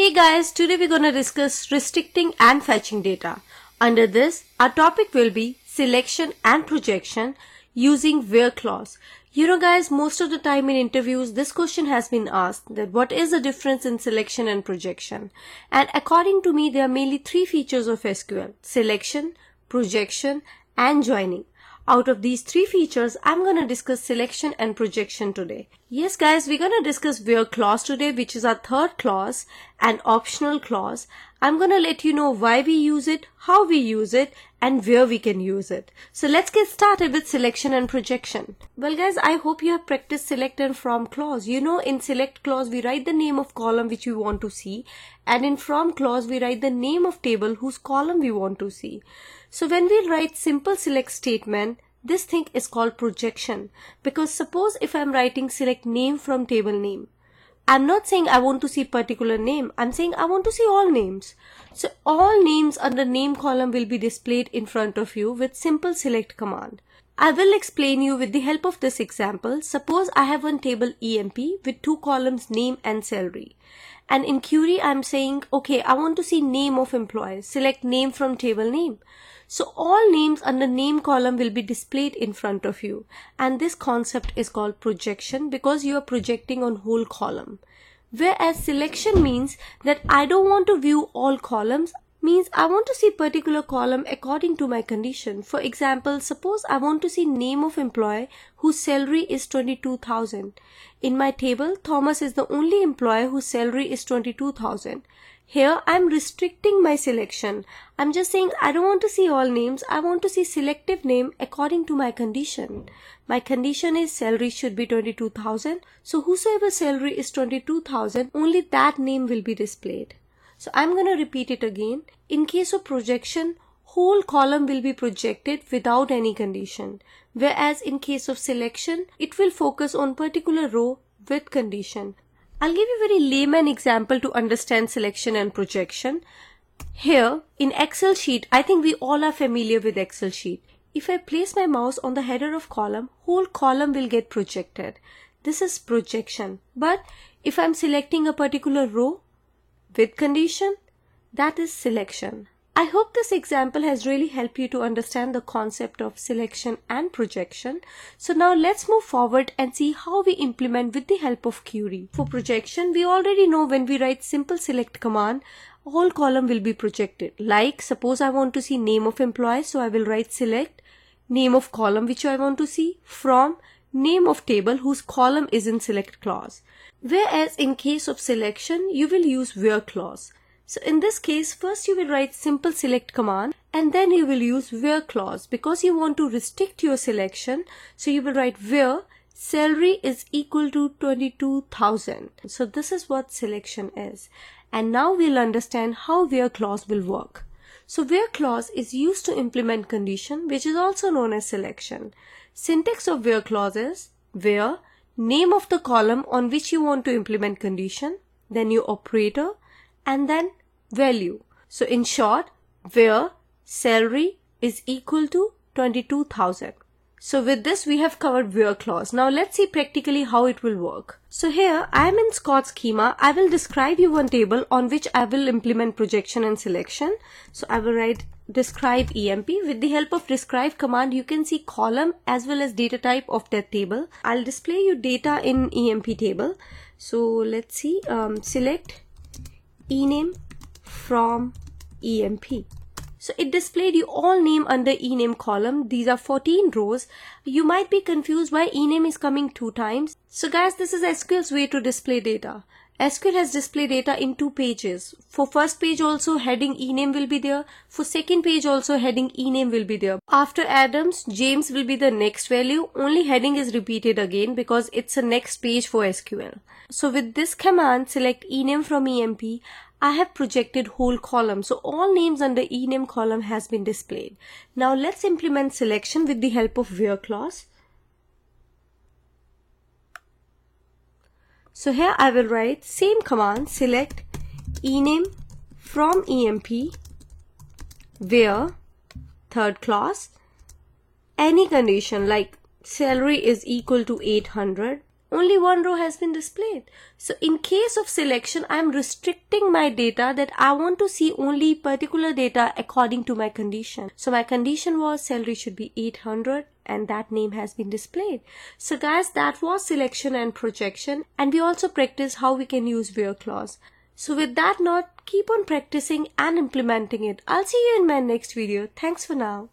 Hey guys, today we're going to discuss restricting and fetching data. Under this, our topic will be selection and projection using where clause. You know guys, most of the time in interviews, this question has been asked that what is the difference in selection and projection? And according to me, there are mainly three features of SQL. Selection, projection, and joining. Out of these three features, I'm going to discuss selection and projection today. Yes guys, we're going to discuss where clause today, which is our third clause and optional clause. I'm going to let you know why we use it, how we use it, and where we can use it. So let's get started with selection and projection. Well guys, I hope you have practiced select and from clause. You know in select clause we write the name of column which we want to see and in from clause we write the name of table whose column we want to see. So when we write simple select statement, this thing is called projection because suppose if I'm writing select name from table name I'm not saying I want to see particular name. I'm saying I want to see all names. So all names under name column will be displayed in front of you with simple select command. I will explain you with the help of this example. Suppose I have one table EMP with two columns name and salary. And in query, I'm saying, okay, I want to see name of employees. Select name from table name. So all names under name column will be displayed in front of you. And this concept is called projection because you are projecting on whole column. Whereas selection means that I don't want to view all columns means I want to see particular column according to my condition. For example, suppose I want to see name of employee whose salary is 22,000. In my table, Thomas is the only employee whose salary is 22,000. Here I'm restricting my selection. I'm just saying I don't want to see all names. I want to see selective name according to my condition. My condition is salary should be 22,000. So whosoever salary is 22,000, only that name will be displayed. So I'm going to repeat it again. In case of projection, whole column will be projected without any condition. Whereas in case of selection, it will focus on particular row with condition. I'll give you a very layman example to understand selection and projection. Here in Excel sheet, I think we all are familiar with Excel sheet. If I place my mouse on the header of column, whole column will get projected. This is projection. But if I'm selecting a particular row with condition, that is selection. I hope this example has really helped you to understand the concept of selection and projection. So now let's move forward and see how we implement with the help of query. For projection, we already know when we write simple select command, all column will be projected. Like suppose I want to see name of employee, so I will write select name of column which I want to see from name of table whose column is in select clause. Whereas in case of selection, you will use where clause. So in this case, first you will write simple select command and then you will use where clause because you want to restrict your selection. So you will write where salary is equal to 22,000. So this is what selection is. And now we'll understand how where clause will work. So where clause is used to implement condition which is also known as selection. Syntax of where clause is where name of the column on which you want to implement condition, then your operator and then value. So in short, where salary is equal to 22,000. So with this we have covered where clause. Now let's see practically how it will work. So here I am in Scott schema. I will describe you one table on which I will implement projection and selection. So I will write describe EMP. With the help of describe command you can see column as well as data type of that table. I'll display you data in EMP table. So let's see um, select ename from EMP. So it displayed you all name under ename column. These are 14 rows. You might be confused why ename is coming two times. So guys, this is SQL's way to display data. SQL has display data in two pages. For first page also heading ename will be there. For second page also heading ename will be there. After Adams, James will be the next value. Only heading is repeated again because it's a next page for SQL. So with this command, select ename from EMP. I have projected whole column. So all names under ename column has been displayed. Now let's implement selection with the help of where clause. So here I will write same command select ename from EMP where third clause any condition like salary is equal to 800 only one row has been displayed. So in case of selection, I am restricting my data that I want to see only particular data according to my condition. So my condition was salary should be 800 and that name has been displayed. So guys, that was selection and projection and we also practiced how we can use where clause. So with that note, keep on practicing and implementing it. I'll see you in my next video. Thanks for now.